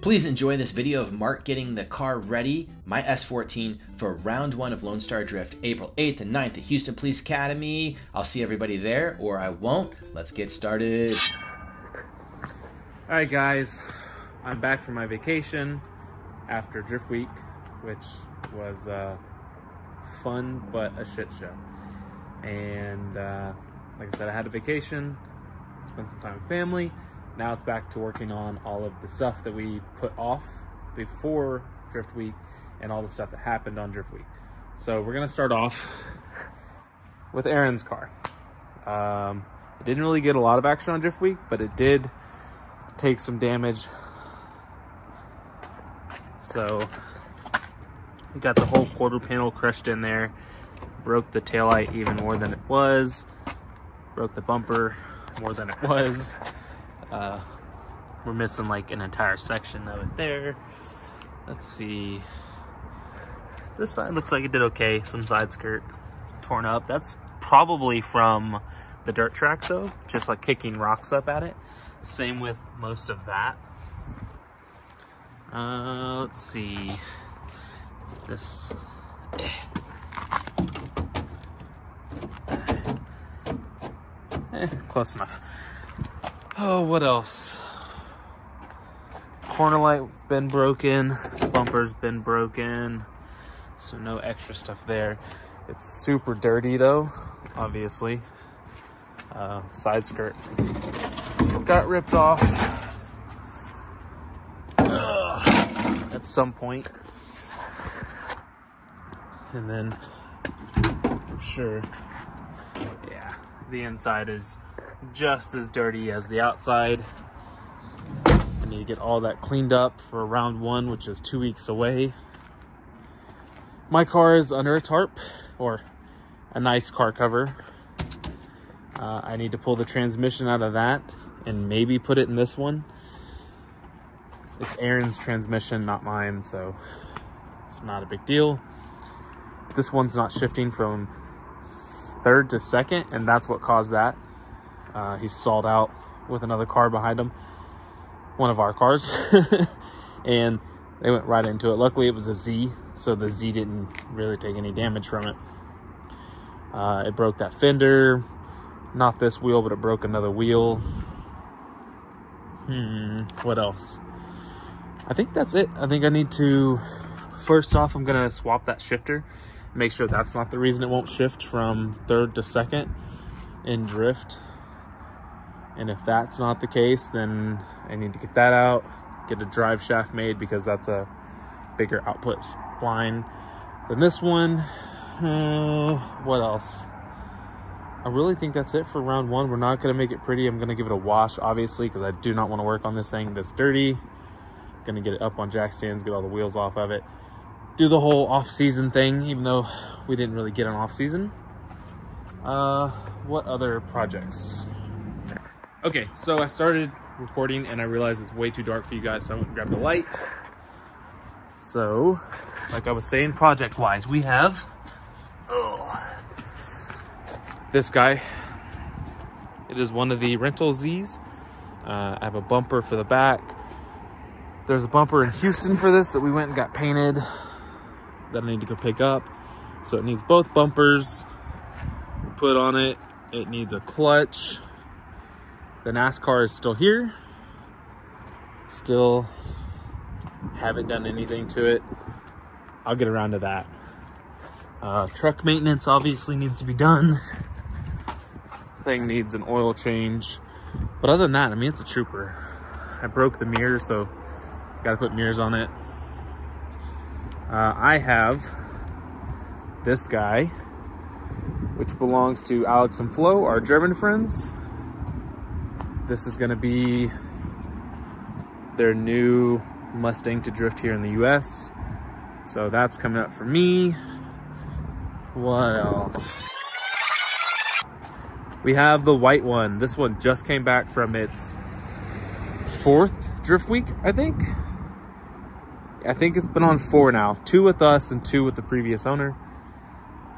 Please enjoy this video of Mark getting the car ready, my S14, for round one of Lone Star Drift, April 8th and 9th at Houston Police Academy. I'll see everybody there, or I won't. Let's get started. All right, guys, I'm back from my vacation after Drift Week, which was uh, fun but a shit show. And uh, like I said, I had a vacation, spent some time with family. Now it's back to working on all of the stuff that we put off before Drift Week and all the stuff that happened on Drift Week. So we're gonna start off with Aaron's car. Um, it didn't really get a lot of action on Drift Week, but it did take some damage. So we got the whole quarter panel crushed in there, broke the taillight even more than it was, broke the bumper more than it was. Uh, we're missing like an entire section of it there. Let's see. This side looks like it did okay. Some side skirt torn up. That's probably from the dirt track though, just like kicking rocks up at it. Same with most of that. Uh, let's see. This. Eh. Eh, close enough. Oh, what else? Corner light's been broken. Bumper's been broken. So no extra stuff there. It's super dirty though, obviously. Uh, side skirt got ripped off Ugh. at some point. And then, I'm sure, yeah, the inside is just as dirty as the outside. I need to get all that cleaned up for round one, which is two weeks away. My car is under a tarp or a nice car cover. Uh, I need to pull the transmission out of that and maybe put it in this one. It's Aaron's transmission, not mine, so it's not a big deal. This one's not shifting from third to second, and that's what caused that. Uh, he stalled out with another car behind him, one of our cars, and they went right into it. Luckily, it was a Z, so the Z didn't really take any damage from it. Uh, it broke that fender, not this wheel, but it broke another wheel. Hmm, what else? I think that's it. I think I need to, first off, I'm gonna swap that shifter, make sure that's not the reason it won't shift from third to second in drift. And if that's not the case, then I need to get that out, get a drive shaft made because that's a bigger output spline than this one. Uh, what else? I really think that's it for round one. We're not going to make it pretty. I'm going to give it a wash, obviously, because I do not want to work on this thing that's dirty. Going to get it up on jack stands, get all the wheels off of it. Do the whole off-season thing, even though we didn't really get an off-season. Uh, what other projects? Okay, so I started recording and I realized it's way too dark for you guys, so I went and grabbed a light. So, like I was saying, project-wise, we have oh, this guy. It is one of the rental Z's. Uh, I have a bumper for the back. There's a bumper in Houston for this that we went and got painted that I need to go pick up. So it needs both bumpers put on it. It needs a clutch. The NASCAR is still here. Still haven't done anything to it. I'll get around to that. Uh, truck maintenance obviously needs to be done thing needs an oil change. But other than that, I mean, it's a trooper. I broke the mirror, so got to put mirrors on it. Uh, I have this guy, which belongs to Alex and Flo, our German friends. This is going to be their new Mustang to drift here in the US. So that's coming up for me. What else? We have the white one. This one just came back from its fourth drift week, I think. I think it's been on four now. Two with us and two with the previous owner.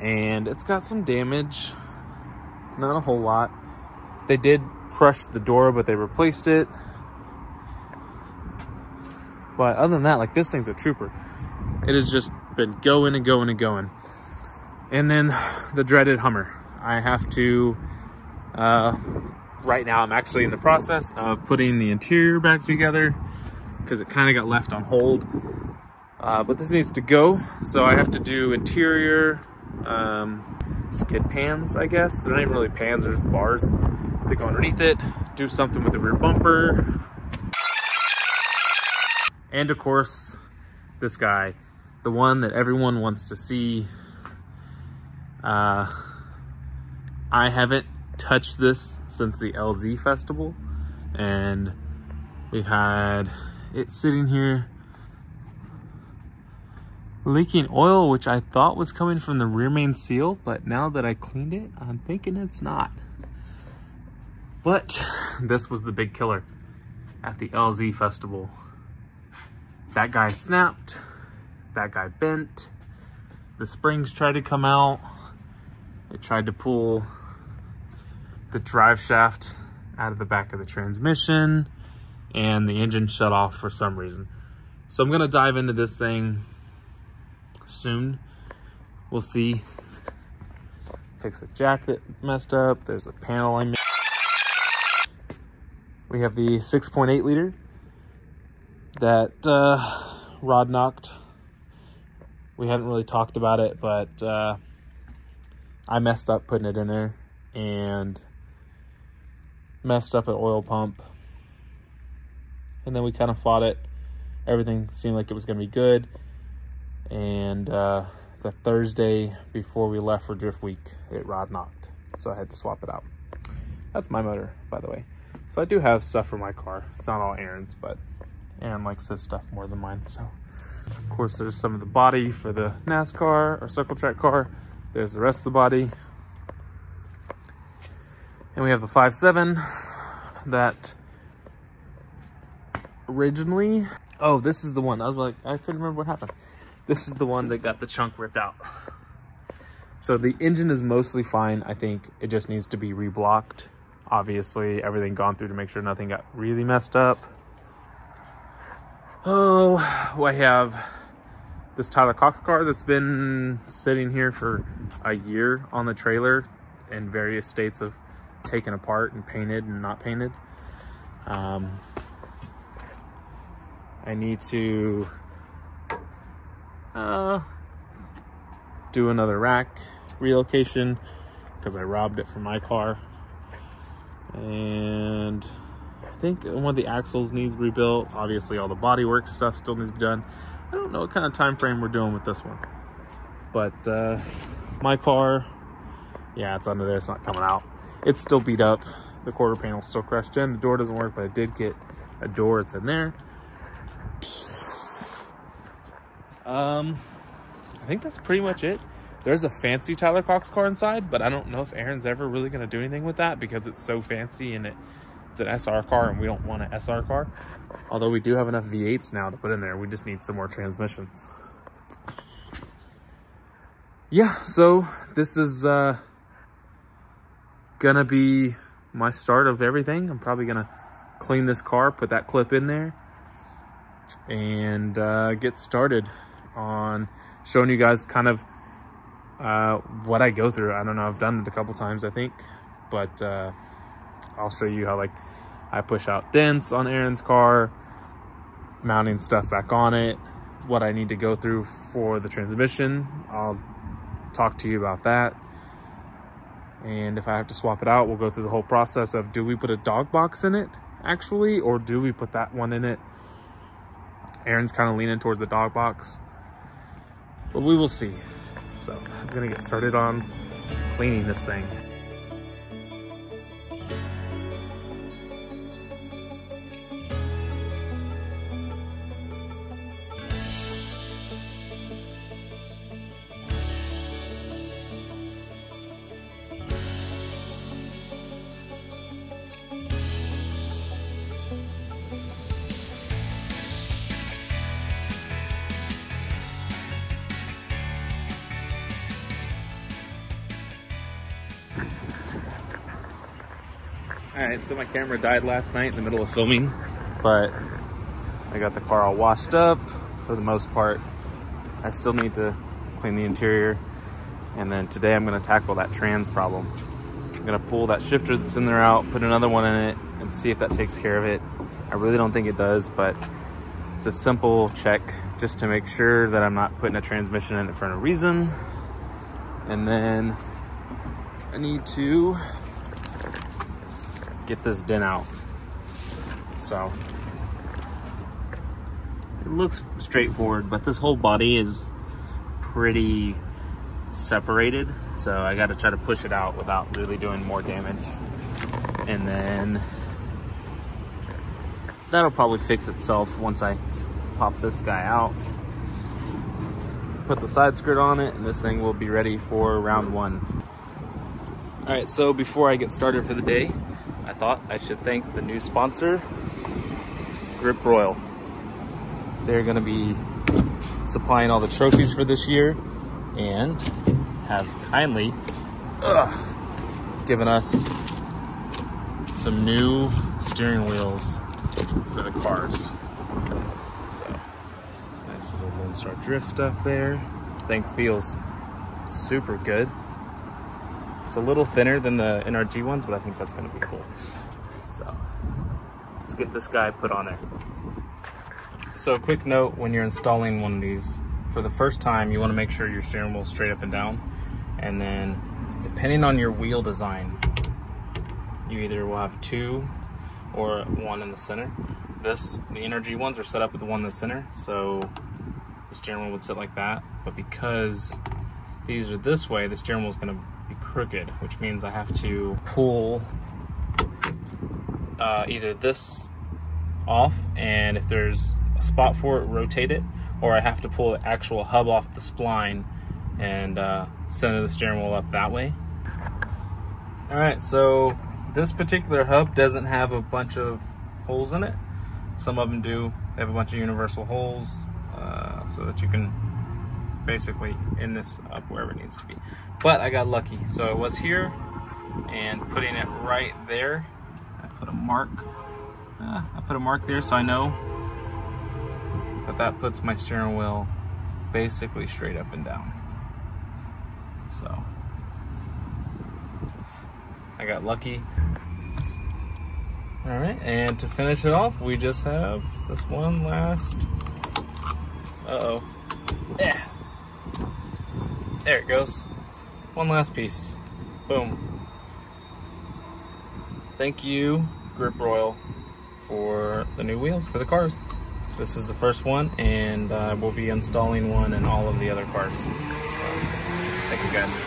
And it's got some damage. Not a whole lot. They did crush the door, but they replaced it. But other than that, like this thing's a trooper. It has just been going and going and going. And then the dreaded Hummer. I have to, uh, right now I'm actually in the process of putting the interior back together because it kind of got left on hold. Uh, but this needs to go, so I have to do interior um, skid pans, I guess. They're not even really pans, they're just bars that go underneath it. Do something with the rear bumper. And of course, this guy, the one that everyone wants to see. Uh, I haven't touched this since the LZ festival, and we've had it sitting here leaking oil, which I thought was coming from the rear main seal, but now that I cleaned it, I'm thinking it's not. But this was the big killer at the LZ festival. That guy snapped, that guy bent, the springs tried to come out, it tried to pull the drive shaft out of the back of the transmission, and the engine shut off for some reason. So I'm gonna dive into this thing soon. We'll see. Fix a jack that messed up. There's a panel I missed. We have the 6.8 liter that uh, Rod knocked. We haven't really talked about it, but uh, I messed up putting it in there and messed up an oil pump. And then we kind of fought it. Everything seemed like it was going to be good and uh, the Thursday before we left for Drift Week, it rod knocked, so I had to swap it out. That's my motor, by the way. So I do have stuff for my car. It's not all Aaron's, but Aaron likes this stuff more than mine. So, of course, there's some of the body for the NASCAR or Circle Track car. There's the rest of the body. And we have the 5.7 that originally, oh, this is the one. I was like, I couldn't remember what happened. This is the one that got the chunk ripped out. So the engine is mostly fine. I think it just needs to be reblocked. Obviously, everything gone through to make sure nothing got really messed up. Oh, I have this Tyler Cox car that's been sitting here for a year on the trailer in various states of taken apart and painted and not painted. Um, I need to uh, do another rack relocation because I robbed it from my car. And I think one of the axles needs rebuilt. Obviously, all the bodywork stuff still needs to be done. I don't know what kind of time frame we're doing with this one. But uh, my car, yeah, it's under there. It's not coming out. It's still beat up. The quarter panel's still crushed in. The door doesn't work, but I did get a door. It's in there. Um, I think that's pretty much it. There's a fancy Tyler Cox car inside, but I don't know if Aaron's ever really going to do anything with that because it's so fancy and it, it's an SR car and we don't want an SR car. Although we do have enough V8s now to put in there. We just need some more transmissions. Yeah, so this is uh, gonna be my start of everything. I'm probably gonna clean this car, put that clip in there, and uh, get started on showing you guys kind of uh, what I go through. I don't know, I've done it a couple times, I think, but uh, I'll show you how like I push out dents on Aaron's car, mounting stuff back on it, what I need to go through for the transmission. I'll talk to you about that. And if I have to swap it out, we'll go through the whole process of do we put a dog box in it actually, or do we put that one in it? Aaron's kind of leaning towards the dog box. But we will see. So I'm gonna get started on cleaning this thing. Alright, so my camera died last night in the middle of filming, but I got the car all washed up for the most part. I still need to clean the interior. And then today I'm gonna tackle that trans problem. I'm gonna pull that shifter that's in there out, put another one in it, and see if that takes care of it. I really don't think it does, but it's a simple check just to make sure that I'm not putting a transmission in it for no reason. And then I need to get this dent out. So it looks straightforward, but this whole body is pretty separated. So I got to try to push it out without really doing more damage. And then that'll probably fix itself once I pop this guy out. Put the side skirt on it and this thing will be ready for round one. All right, so before I get started for the day, I thought I should thank the new sponsor, Grip Royal. They're gonna be supplying all the trophies for this year and have kindly ugh, given us some new steering wheels for the cars. So, nice little Lone Star Drift stuff there. Thing feels super good. It's a little thinner than the NRG ones, but I think that's gonna be cool. So, let's get this guy put on there. So a quick note when you're installing one of these, for the first time, you wanna make sure your steering wheel is straight up and down. And then, depending on your wheel design, you either will have two or one in the center. This, the NRG ones are set up with one in the center, so the steering wheel would sit like that. But because these are this way, the steering wheel is gonna crooked, which means I have to pull uh, either this off, and if there's a spot for it, rotate it, or I have to pull the actual hub off the spline and uh, center the steering wheel up that way. All right, so this particular hub doesn't have a bunch of holes in it. Some of them do. They have a bunch of universal holes uh, so that you can basically in this up wherever it needs to be. But I got lucky. So it was here and putting it right there. I put a mark. Uh, I put a mark there so I know that that puts my steering wheel basically straight up and down. So I got lucky. All right, and to finish it off, we just have this one last. Uh oh. Yeah. There it goes. One last piece. Boom. Thank you, Grip Royal, for the new wheels for the cars. This is the first one, and uh, we'll be installing one in all of the other cars. So, thank you guys.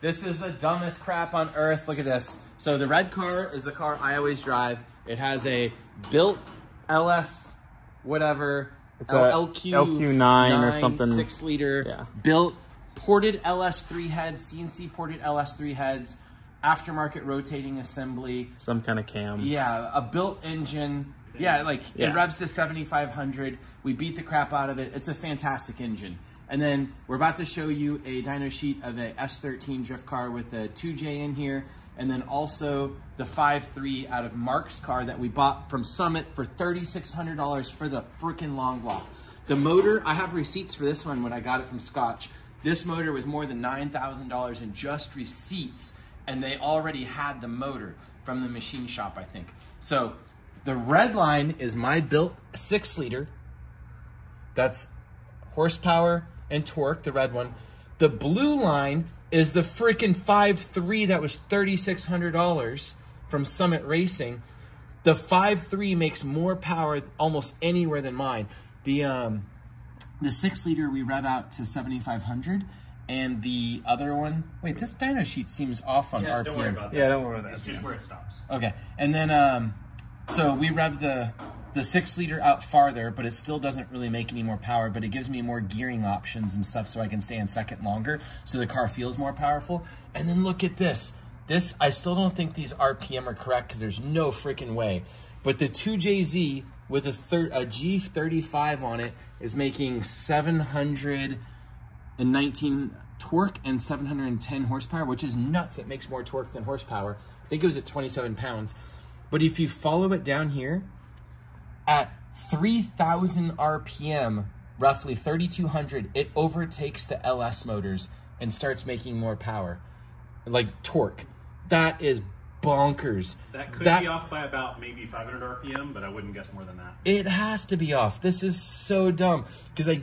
This is the dumbest crap on earth. Look at this. So the red car is the car I always drive. It has a built LS whatever. It's a lq lq9 or something. Six liter. Yeah. Built ported LS3 heads, CNC ported LS3 heads, aftermarket rotating assembly. Some kind of cam. Yeah, a built engine. Yeah, like Yeah. it revs to 7,500. We beat the crap out of it. It's a fantastic engine. And then we're about to show you a dyno sheet of a S13 drift car with a 2J in here. And then also the 5.3 out of Mark's car that we bought from Summit for $3,600 for the freaking long block. The motor, I have receipts for this one when I got it from Scotch. This motor was more than $9,000 in just receipts, and they already had the motor from the machine shop, I think. So the red line is my built six liter. That's horsepower and torque, the red one. The blue line is the freaking 5.3 that was $3,600 from Summit Racing. The 5.3 makes more power almost anywhere than mine. The um, the six liter we rev out to 7,500, and the other one. Wait, this dyno sheet seems off on RPM. Yeah, don't worry about that. It's just where it stops. Okay, and then um, so we rev the the six liter out farther, but it still doesn't really make any more power. But it gives me more gearing options and stuff, so I can stay in second longer, so the car feels more powerful. And then look at this. This I still don't think these RPM are correct because there's no freaking way. But the 2JZ with a, thir- a G35 on it is making 719 torque and 710 horsepower, which is nuts. It makes more torque than horsepower. I think it was at 27 pounds. But if you follow it down here, at 3,000 RPM, roughly 3,200, it overtakes the LS motors and starts making more power, like torque. That is bonkers. That could be off by about maybe 500 RPM, but I wouldn't guess more than that. It has to be off. This is so dumb because I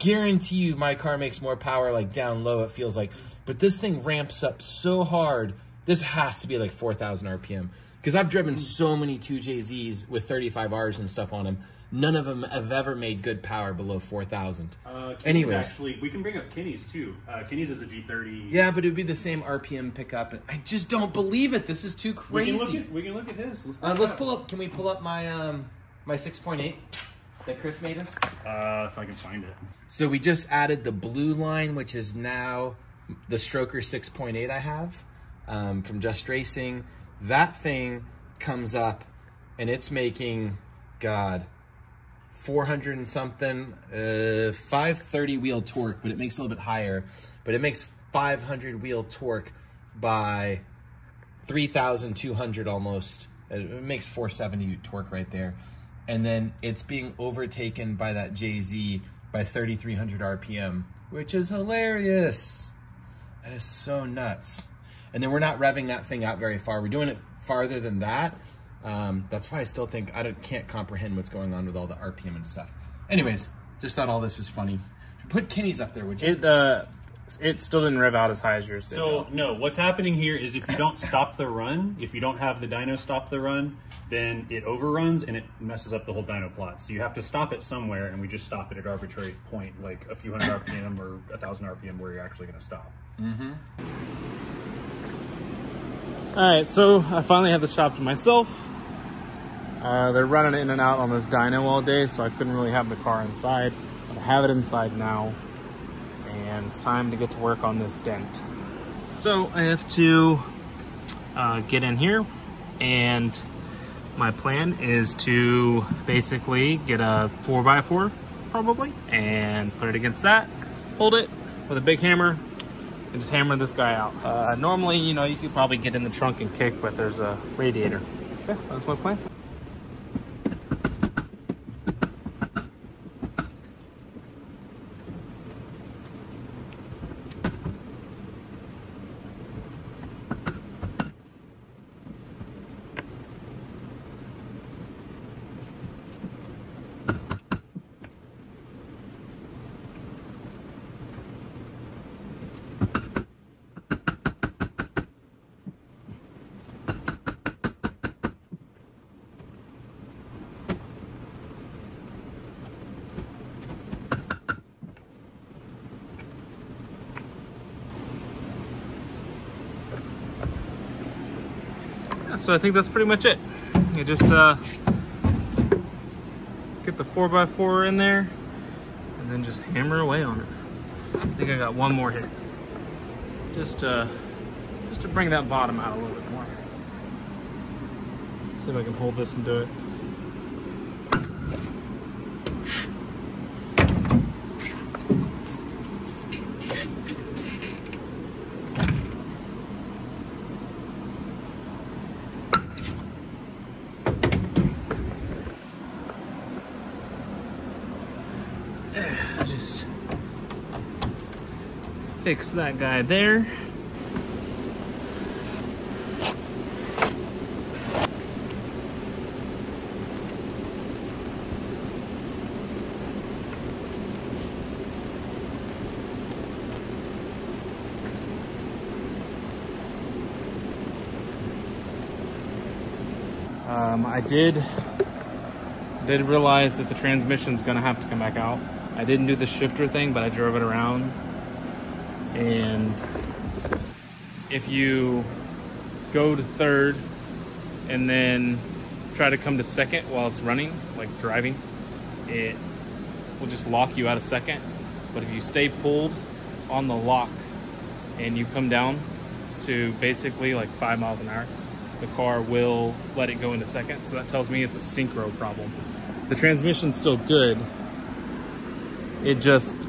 guarantee you my car makes more power like down low it feels like but this thing ramps up so hard this has to be like 4000 rpm because i've driven mm. so many 2jzs with 35rs and stuff on them none of them have ever made good power below 4000 Uh, anyways actually, we can bring up Kenny's too. Uh, Kenny's is a G30. yeah but it would be the same rpm pickup i just don't believe it this is too we crazy can look at we can look at his. Let's, uh, let's pull up can we pull up my um my 6.8 that chris made us Uh, if I can find it. So we just added the blue line, which is now the Stroker 6.8 I have um, from Just Racing. That thing comes up and it's making, God, 400 and something, uh, 530 wheel torque, but it makes a little bit higher. But it makes 500 wheel torque by 3,200 almost. It makes 470 torque right there. And then it's being overtaken by that JZ by 3,300 RPM, which is hilarious. That is so nuts. And then we're not revving that thing out very far. We're doing it farther than that. Um, that's why I still think I don't, can't comprehend what's going on with all the RPM and stuff. Anyways, just thought all this was funny. Put Kenny's up there, would you? It uh, it still didn't rev out as high as yours did. So no, what's happening here is if you don't stop the run, if you don't have the dyno stop the run, then it overruns and it messes up the whole dyno plot. So you have to stop it somewhere, and we just stop it at arbitrary point, like a few hundred RPM or a thousand RPM, where you're actually going to stop. Mm -hmm. All right, so I finally have the shop to myself. Uh, they're running in and out on this dyno all day, so I couldn't really have the car inside. But I have it inside now, and it's time to get to work on this dent. So I have to uh, get in here, and my plan is to basically get a 4x4, probably, and put it against that, hold it with a big hammer, and just hammer this guy out. Uh, normally, you know, you could probably get in the trunk and kick, but there's a radiator. Okay, that's my plan. So I think that's pretty much it. You just uh, get the 4x4 in there and then just hammer away on it. I think I got one more hit. Just, uh, just to bring that bottom out a little bit more. See if I can hold this and do it. Just fix that guy there. Um, I did did realize that the transmission's gonna have to come back out. I didn't do the shifter thing, but I drove it around. And if you go to third and then try to come to second while it's running, like driving, it will just lock you out of second. But if you stay pulled on the lock and you come down to basically like five miles an hour, the car will let it go into second. So that tells me it's a synchro problem. The transmission's still good. It just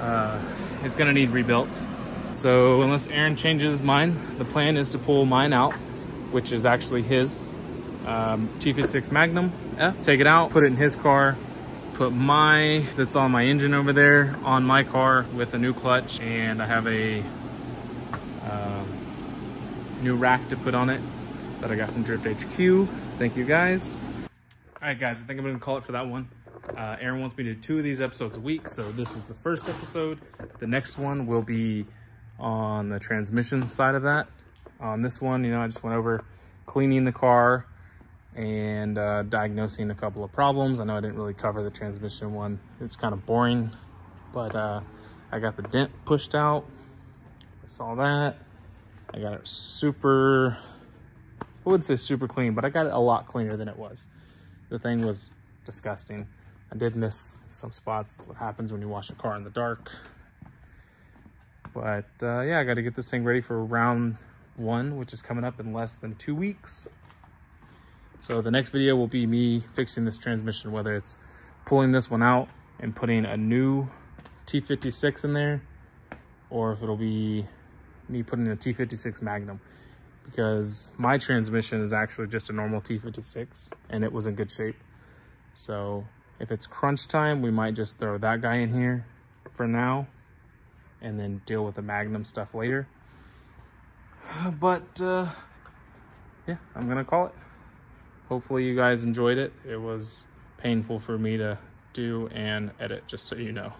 uh, is gonna need rebuilt. So unless Aaron changes his mind, the plan is to pull mine out, which is actually his um, T56 Magnum F, take it out, put it in his car, put my, that's on my engine over there, on my car with a new clutch, and I have a uh, new rack to put on it that I got from Drift HQ. Thank you guys. All right, guys, I think I'm gonna call it for that one. Uh, Aaron wants me to do two of these episodes a week, so this is the first episode. The next one will be on the transmission side of that. On this one, you know, I just went over cleaning the car and uh, diagnosing a couple of problems. I know I didn't really cover the transmission one. It was kind of boring, but uh, I got the dent pushed out. I saw that. I got it super, I wouldn't say super clean, but I got it a lot cleaner than it was. The thing was disgusting. I did miss some spots. That's what happens when you wash a car in the dark. But uh, yeah, I got to get this thing ready for round one, which is coming up in less than two weeks. So the next video will be me fixing this transmission, whether it's pulling this one out and putting a new T56 in there, or if it'll be me putting a T56 Magnum because my transmission is actually just a normal T56 and it was in good shape. So if it's crunch time, we might just throw that guy in here for now and then deal with the Magnum stuff later. But uh, yeah, I'm gonna call it. Hopefully you guys enjoyed it. It was painful for me to do and edit, just so you know.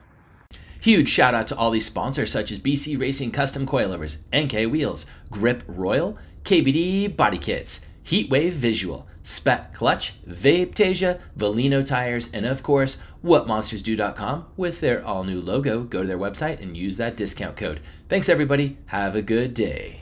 Huge shout out to all these sponsors such as BC Racing Custom Coilovers, NK Wheels, Grip Royal, KBD Body Kits, Heatwave Visual, Spec Clutch, Vapetasia, Valino Tires, and of course, WhatMonstersDo.com with their all new logo. Go to their website and use that discount code. Thanks, everybody. Have a good day.